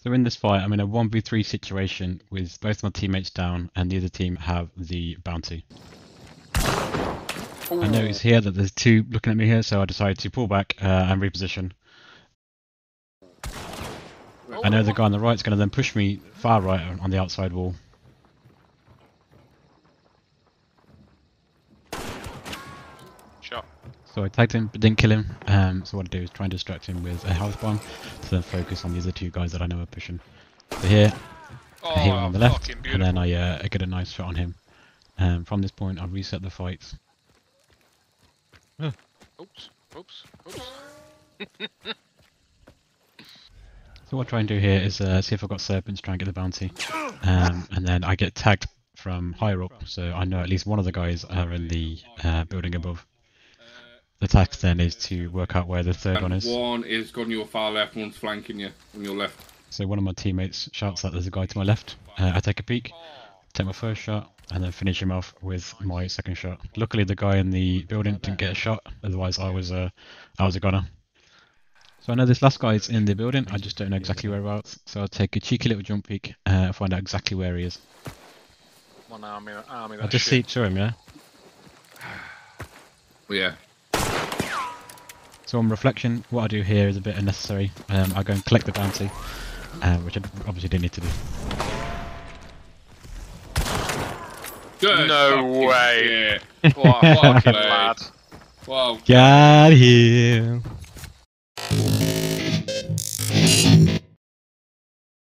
So in this fight, I'm in a 1v3 situation with both my teammates down and the other team have the bounty. I notice here that there's two looking at me here, so I decided to pull back uh, and reposition. I know the guy on the right is going to then push me far right on- on the outside wall. Shot. So I tagged him, but didn't kill him. Um, so what I do is try and distract him with a health bomb to then focus on the other two guys that I know are pushing. So here, Oh, I hit him on the left, and then I, uh, I get a nice shot on him. Um, from this point, I reset the fights. Oops, oops, oops. So what I try and do here is uh, see if I've got serpents, try and get the bounty, um, and then I get tagged from higher up, so I know at least one of the guys are in the uh, building above. The task then is to work out where the third one is. one is going your far left, one's flanking you on your left. So one of my teammates shouts that there's a guy to my left. Uh, I take a peek, take my first shot, and then finish him off with my second shot. Luckily, the guy in the building didn't get a shot. Otherwise, I was uh, I was a gunner. So I know this last guy is in the building. I just don't know exactly whereabouts. So I'll take a cheeky little jump peek, uh, find out exactly where he is. One army, army. I'll just shit. see through him, yeah. Yeah. So on reflection, what I do here is a bit unnecessary. Um, I go and collect the bounty, uh, which I obviously didn't need to do. Good No way. shit. What a fucking Play. lad. Wow. Got him.